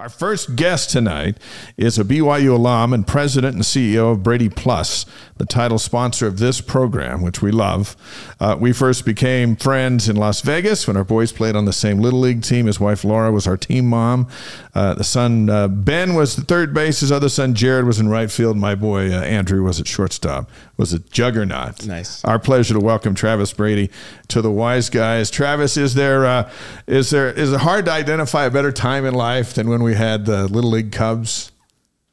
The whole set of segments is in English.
Our first guest tonight is a BYU alum and president and CEO of Brady Plus, the title sponsor of this program, which we love. Uh, we first became friends in Las Vegas when our boys played on the same Little League team. His wife Laura was our team mom. Uh, the son uh, Ben was the third base. His other son Jared was in right field. My boy uh, Andrew was at shortstop. Was a juggernaut. Nice. Our pleasure to welcome Travis Brady to the Y's Guys. Travis, is there uh, is there is it hard to identify a better time in life than when we had the Little League Cubs?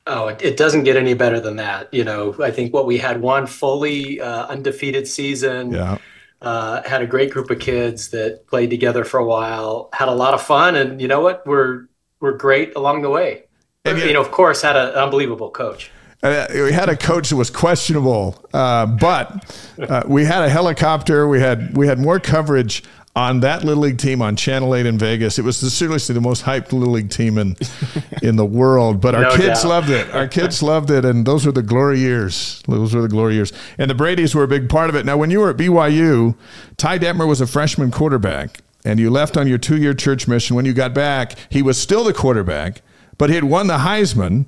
Oh, it, it, doesn't get any better than that. You know, I think what we had one fully uh, undefeated season. Yeah. Uh, had a great group of kids that played together for a while. Had a lot of fun, and you know what? We're we're great along the way. And you know, of course, had an unbelievable coach. Uh, we had a coach that was questionable, uh, but uh, we had a helicopter. We had we had more coverage on that little league team on Channel Eight in Vegas. It was the, seriously the most hyped little league team in in the world. But our no kids doubt. loved it. Our kids loved it, and those were the glory years. Those were the glory years. And the Brady's were a big part of it. Now, when you were at BYU, Ty Detmer was a freshman quarterback, and you left on your two year church mission. When you got back, he was still the quarterback, but he had won the Heisman.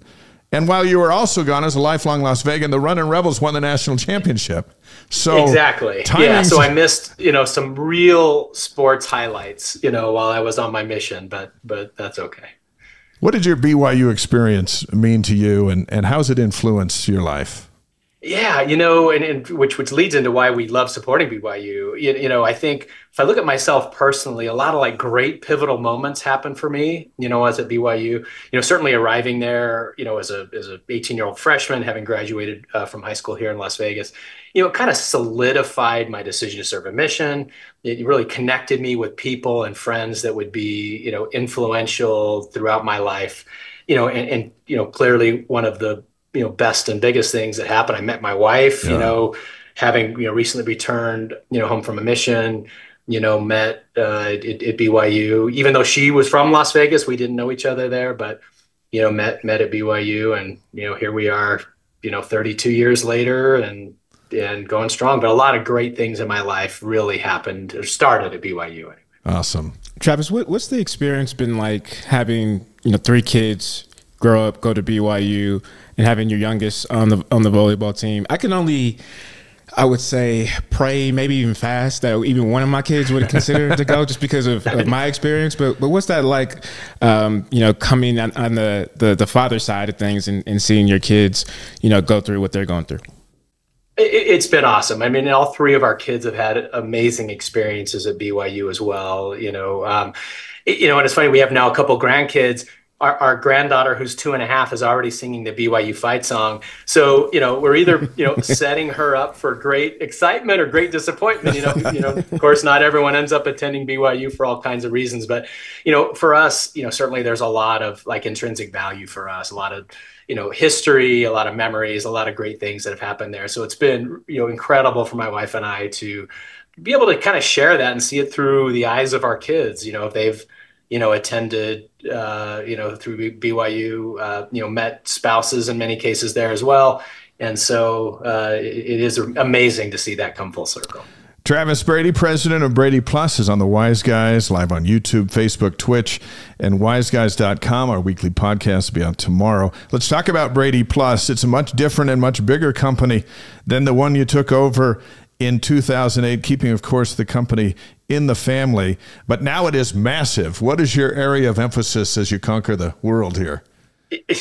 And while you were also gone as a lifelong Las Vegan, the Running Rebels won the national championship. So exactly, yeah. So I missed you know some real sports highlights you know while I was on my mission, but but that's okay. What did your BYU experience mean to you, and and how's it influenced your life? Yeah, you know, and, and, which which leads into why we love supporting BYU. You, you, know, I think if I look at myself personally, a lot of like great pivotal moments happen for me. You know, as at BYU, you know, certainly arriving there, you know, as a as a 18 year old freshman, having graduated uh, from high school here in Las Vegas, you know, it kind of solidified my decision to serve a mission. It really connected me with people and friends that would be, you know, influential throughout my life. You know, and, and you know, clearly one of the you know best and biggest things that happened. I met my wife, yeah. you know, having you know recently returned you know home from a mission. You know, met uh, at, at BYU. Even though she was from Las Vegas, we didn't know each other there, but you know, met met at BYU, and you know, here we are. You know, 32 years later, and and going strong. But a lot of great things in my life really happened or started at BYU. Anyway. Awesome, Travis. What, what's the experience been like having you know three kids grow up, go to BYU, and having your youngest on the on the volleyball team. I can only I would say pray, maybe even fast that even one of my kids would consider to go just because of, of, my experience. But but what's that like? Um, you know, coming on, on the, the, the father side of things and, and seeing your kids, you know, go through what they're going through. It's been awesome. I mean, all three of our kids have had amazing experiences at BYU as well. You know, um, you know, and it's funny we have now a couple grandkids our, our, granddaughter who's two and a half is already singing the BYU fight song. So, you know, we're either, you know, setting her up for great excitement or great disappointment. You know, you know, of course, not everyone ends up attending BYU for all kinds of reasons, but, you know, for us, you know, certainly there's a lot of like intrinsic value for us, a lot of, you know, history, a lot of memories, a lot of great things that have happened there. So it's been, you know, incredible for my wife and I to be able to kind of share that and see it through the eyes of our kids. You know, if they've, you know, attended, uh, you know, through BYU, uh, you know, met spouses in many cases there as well. And so uh, it, is amazing to see that come full circle. Travis Brady, president of Brady Plus, is on the Y's Guys live on YouTube, Facebook, Twitch, and ysguys.com. Our weekly podcast will be out tomorrow. Let's talk about Brady Plus. It's a much different and much bigger company than the one you took over in 2008, keeping, of course, the company in the family. But now it is massive. What is your area of emphasis as you conquer the world here?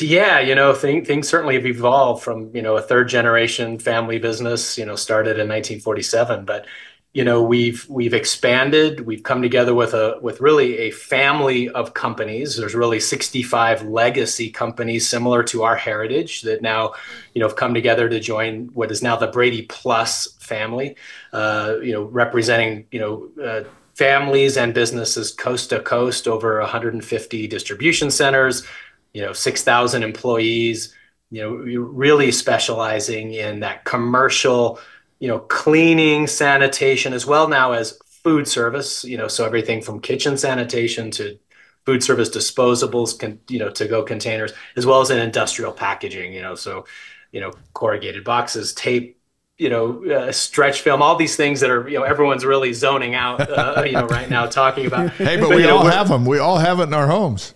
Yeah, you know, things things certainly have evolved from you know a third generation family business. You know, started in 1947, but you know we've we've expanded. We've come together with a with really a family of companies. There's really 65 legacy companies similar to our heritage that now you know have come together to join what is now the brady plus family uh, you know representing you know uh, families and businesses coast to coast over 150 distribution centers you know 6000 employees you know really specializing in that commercial you know, cleaning, sanitation, as well now as food service, you know, so everything from kitchen sanitation to food service disposables, can, you know, to go containers, as well as in industrial packaging, you know, so, you know, corrugated boxes, tape, you know, uh, stretch film, all these things that are, you know, everyone's really zoning out, uh, you know, right now talking about. Hey, but, but we all know, have them. We all have it in our homes.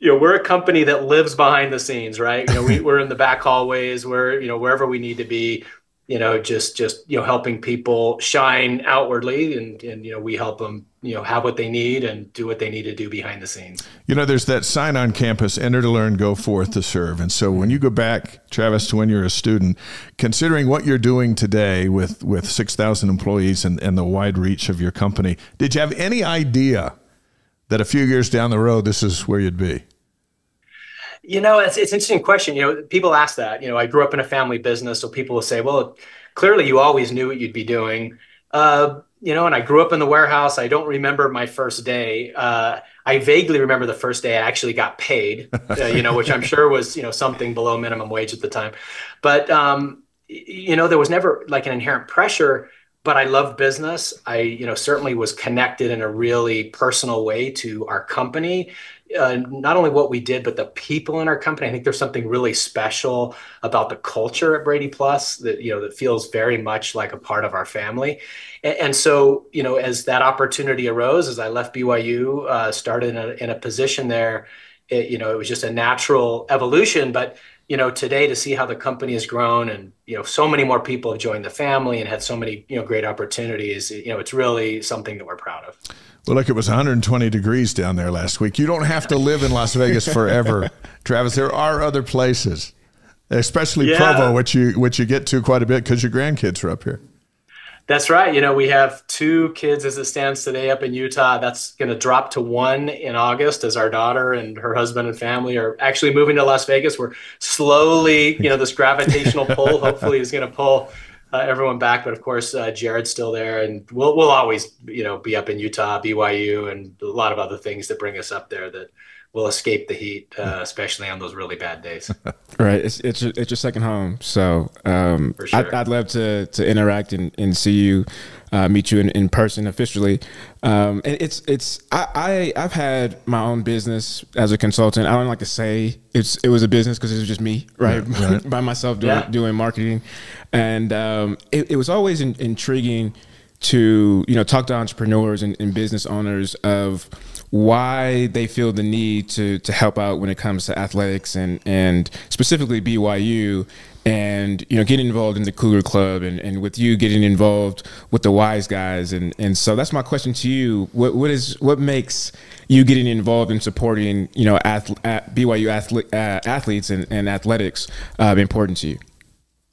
you know, we're a company that lives behind the scenes, right? You know, we, we're in the back hallways, we're, you know, wherever we need to be, you know, just, just, you know, helping people shine outwardly and, and, you know, we help them, you know, have what they need and do what they need to do behind the scenes. You know, there's that sign on campus, enter to learn, go forth to serve. And so when you go back, Travis, to when you're a student, considering what you're doing today with, with 6,000 employees and, and the wide reach of your company, did you have any idea that a few years down the road, this is where you'd be? You know, it's, it's an interesting question. You know, people ask that. You know, I grew up in a family business, so people will say, well, clearly you always knew what you'd be doing. Uh, you know, and I grew up in the warehouse. I don't remember my first day. Uh, I vaguely remember the first day I actually got paid, uh, you know, which I'm sure was, you know, something below minimum wage at the time. But, um, you know, there was never like an inherent pressure but I loved business. I, you know, certainly was connected in a really personal way to our company. Uh, not only what we did, but the people in our company. I think there's something really special about the culture at Brady Plus that you know that feels very much like a part of our family. And, and so, you know, as that opportunity arose, as I left BYU, uh, started in a, in a position there, it, you know, it was just a natural evolution. But you know, today to see how the company has grown and, you know, so many more people have joined the family and had so many, you know, great opportunities, you know, it's really something that we're proud of. Well, look, it was 120 degrees down there last week. You don't have to live in Las Vegas forever, Travis. There are other places, especially yeah. Provo, which you which you get to quite a bit because your grandkids are up here. That's right. You know, we have two kids as it stands today up in Utah. That's going to drop to one in August as our daughter and her husband and family are actually moving to Las Vegas. We're slowly, you know, this gravitational pull hopefully is going to pull uh, everyone back. But of course, uh, Jared's still there, and we'll we'll always, you know, be up in Utah, BYU, and a lot of other things that bring us up there that will escape the heat, uh, especially on those really bad days. right, it's it's your, it's your second home, so um, sure. I'd, I'd, love to to interact and, and see you, uh, meet you in, in person officially. Um, and it's it's I, I have had my own business as a consultant. I don't like to say it's it was a business because it was just me, right, right. by myself doing yeah. doing marketing, and um, it, it, was always in, intriguing to you know talk to entrepreneurs and, and business owners of why they feel the need to to help out when it comes to athletics and and specifically BYU and you know getting involved in the Cougar Club and, and with you getting involved with the Y's Guys. And and so that's my question to you. What what is what makes you getting involved in supporting you know ath- BYU athlete, uh, athletes and, and athletics uh, important to you?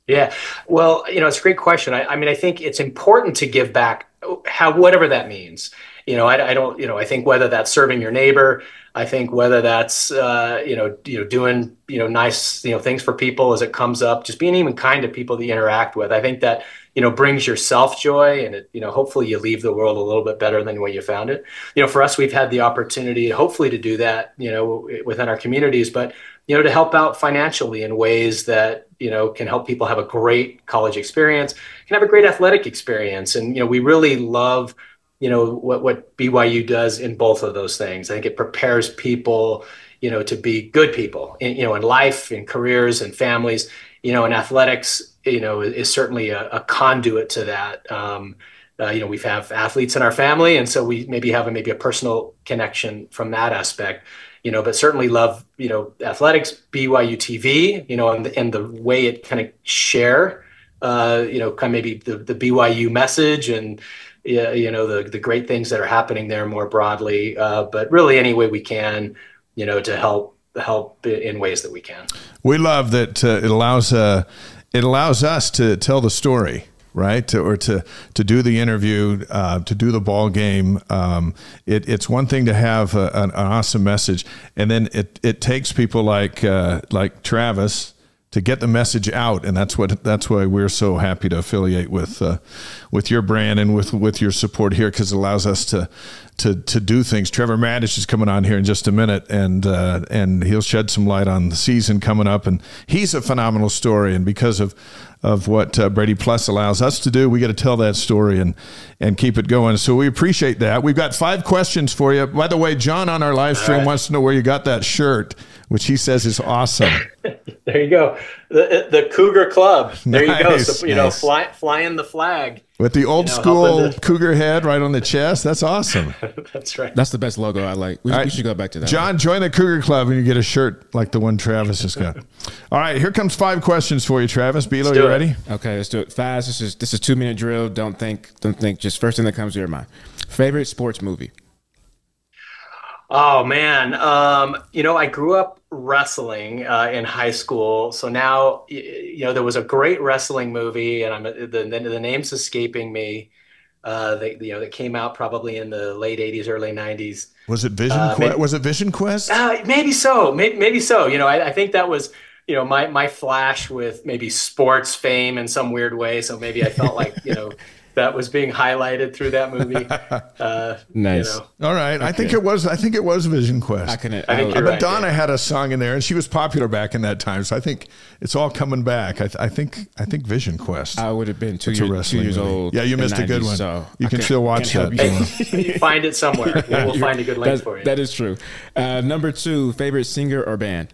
Yeah. Well you know it's a great question. I, I mean I think it's important to give back how whatever that means you know, I, I, don't, you know, I think whether that's serving your neighbor, I think whether that's, uh, you know, you know, doing, you know, nice, you know, things for people as it comes up, just being even kind to people that you interact with. I think that, you know, brings yourself joy and it, you know, hopefully you leave the world a little bit better than when you found it. You know, for us, we've had the opportunity, hopefully, to do that, you know, within our communities, but you know, to help out financially in ways that you know can help people have a great college experience, can have a great athletic experience, and you know, we really love you know what what BYU does in both of those things. I think it prepares people, you know, to be good people, in, you know, in life, in careers, and families. You know, in athletics, you know, is certainly a, a conduit to that. Um, uh, you know, we have have athletes in our family, and so we maybe have a, maybe a personal connection from that aspect. You know, but certainly love you know athletics, BYU TV. You know, and the, and the way it kind of share. Uh, you know, kind of maybe the, the BYU message and you know the the great things that are happening there more broadly, uh, but really any way we can, you know, to help help in ways that we can. We love that uh, it allows uh, it allows us to tell the story right? To, or to to do the interview, uh, to do the ball game. Um, it, it's one thing to have a, an, an, awesome message, and then it it takes people like uh, like Travis to get the message out, and that's what that's why we're so happy to affiliate with uh, with your brand and with with your support here because it allows us to to to do things. Trevor Maddish is coming on here in just a minute, and uh, and he'll shed some light on the season coming up, and he's a phenomenal story, and because of of what uh, Brady Plus allows us to do. We got to tell that story and and keep it going. So we appreciate that. We've got five questions for you. By the way, John on our live stream right. wants to know where you got that shirt, which he says is awesome. There you go. The the Cougar Club. There you go. So, you know, fly, flying the flag. With the old You know, school helping to- cougar head right on the chest. That's awesome. That's right. That's the best logo I like. We, All we should go back to that. John, join the Cougar Club and you get a shirt like the one Travis has got. All right, here comes five questions for you, Travis. Bilo, do you it. ready? Okay, let's do it fast. This is this is two minute drill. Don't think, don't think. Just first thing that comes to your mind. Favorite sports movie? Oh man, um, you know, I grew up wrestling uh, in high school, so now you know there was a great wrestling movie, and I'm the the, the name's escaping me. Uh, that you know that came out probably in the late '80s, early '90s. Was it Vision Uh, Quest? maybe- Was it Vision Quest? Uh, maybe so, maybe, maybe so. You know, I, I think that was you know my my flash with maybe sports fame in some weird way. So maybe I felt like you know that was being highlighted through that movie. Uh, Nice. You know. All right, I think it was. I think it was Vision Quest. I couldn't. I think I- you're right. Madonna had a song in there, and she was popular back in that time. So I think it's all coming back. I, th- I think. I think Vision Quest. I would have been two It's a years, two years movie. old. Yeah, you missed the a good one. So You I can can't- still watch can't that. you. you find it somewhere. We'll, we'll find a good link for you. That is true. Uh, number two, favorite singer or band?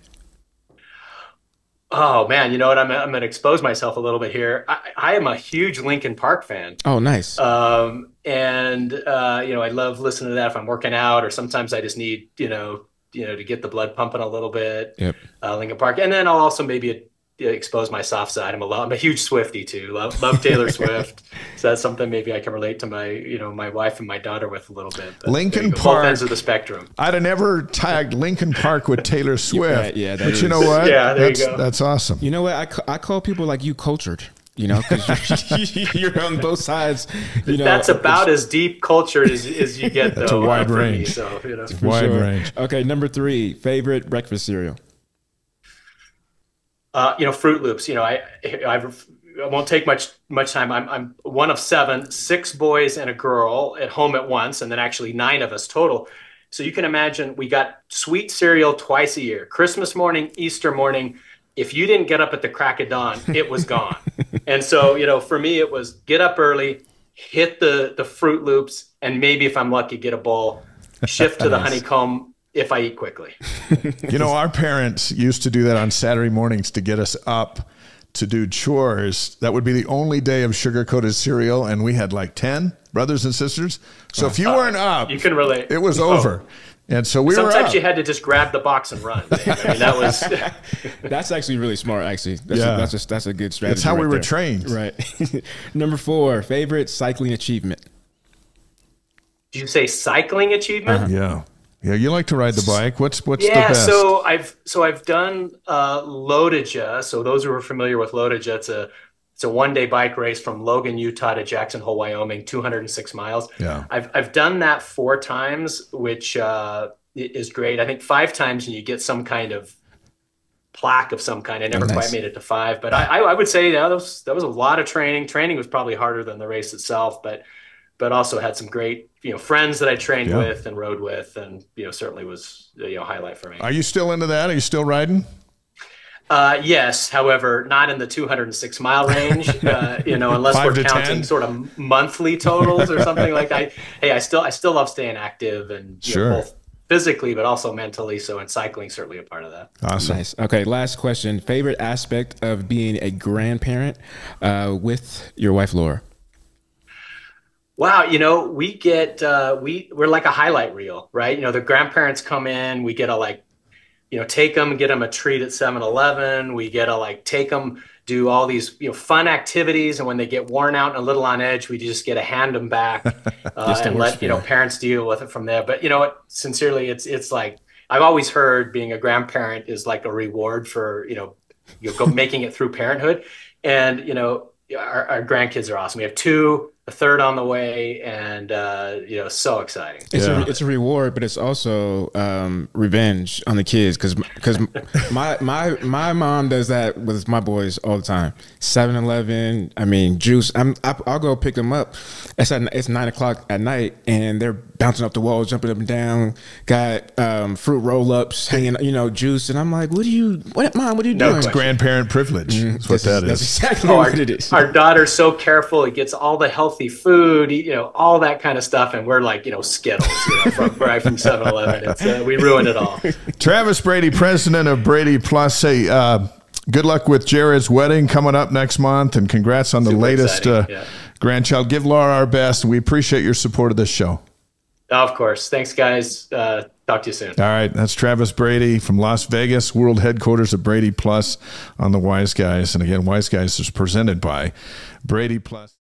Oh man, you know what? I'm, I'm going to expose myself a little bit here. I, I am a huge Linkin Park fan. Oh, nice. Um, and uh, you know, I love listening to that if I'm working out, or sometimes I just need, you know, you know, to get the blood pumping a little bit. Yep. Uh, Linkin Park, and then I'll also maybe expose my soft side. I'm a lo- I'm a huge Swiftie too. Love love Taylor Swift. So that's something maybe I can relate to my, you know, my wife and my daughter with a little bit. But Linkin there you go, Park- both ends of the spectrum. I'd have never tagged Linkin Park with Taylor Swift. right, yeah, that but you know what? Yeah, there you that's, go. That's awesome. You know what? I, ca- I call people like you cultured. You know, because you're on both sides. You know, That's about as deep cultured as, as you get. That's a though, uh, wide for me, range. so you know. wide sure. range. Okay, number three, favorite breakfast cereal. Uh, you know, Froot Loops. You know, I, I've, I won't take much much time. I'm I'm one of seven, six boys and a girl at home at once, and then actually nine of us total. So you can imagine we got sweet cereal twice a year: Christmas morning, Easter morning. If you didn't get up at the crack of dawn, it was gone. and so you know, for me, it was get up early, hit the the Froot Loops, and maybe if I'm lucky, get a bowl. Shift to the honeycomb if I eat quickly. You know, our parents used to do that on Saturday mornings to get us up to do chores. That would be the only day of sugar coated cereal, and we had like 10 brothers and sisters. So if you uh, weren't up, You can relate. it was Oh. over. And so we Sometimes up. you had to just grab the box and run. I mean, that was That's actually really smart. Actually, that's Yeah. a, that's a, that's a good strategy. That's how we were there. trained. Right. number four, favorite cycling achievement. Did you say cycling achievement? yeah. Yeah, you like to ride the bike. What's what's the Yeah, best? so I've so I've done uh, LOTOJA. So those who are familiar with LOTOJA, it's a it's a one day bike race from Logan, Utah to Jackson Hole, Wyoming, 206 miles. Yeah. I've I've done that four times, which uh, is great. I think five times and you get some kind of plaque of some kind. I never nice. quite made it to five, but I, I, I would say yeah, that was that was a lot of training. Training was probably harder than the race itself, but but also had some great you know friends that I trained Yeah. with and rode with, and you know certainly was you know a highlight for me. Are you still into that? Are you still riding? Uh, yes, however, not in the 206 mile range. Uh, you know, unless we're counting 10? sort of monthly totals or something like that. Hey, I still I still love staying active and you know, Sure. both physically but also mentally. So, and cycling certainly a part of that. Awesome. Nice. Okay, last question. Favorite aspect of being a grandparent uh, with your wife Laura. Wow, you know, we get uh, we we're like a highlight reel, right? You know, the grandparents come in, we get to like, you know, take them, get them a treat at 7-Eleven. We get to like take them, do all these you know fun activities, and when they get worn out and a little on edge, we just get to hand them back uh, and let you know parents deal with it from there. But you know what? Sincerely, it's it's like I've always heard being a grandparent is like a reward for you know you know, go making it through parenthood, and you know our, our grandkids are awesome. We have two, a third on the way, and uh, you know so exciting. It's Yeah. a it's a reward, but it's also um, revenge on the kids because because my my my mom does that with my boys all the time. 7-Eleven, I mean juice. I'm I, I'll go pick them up. It's at, it's nine o'clock at night, and they're bouncing off the walls, jumping up and down. Got um, fruit roll ups, hanging, you know, juice, and I'm like, what are you? What mom? What are you No doing? question. Grandparent privilege. That's what This that That's exactly Oh, our, what it is. our daughter's so careful; It gets all the healthy food, you know, all that kind of stuff, and we're like, you know, Skittles, you know, from right from 7-Eleven. It's uh, we ruin it all. Travis Brady, president of Brady Plus. Say, uh, good luck with Jared's wedding coming up next month, and congrats on the Super latest uh, yeah. grandchild. Give Laura our best, we appreciate your support of this show. Of course. Thanks, guys. Uh, talk to you soon. All right, that's Travis Brady from Las Vegas, world headquarters of Brady Plus on the Y's Guys. And again, Y's Guys is presented by Brady Plus.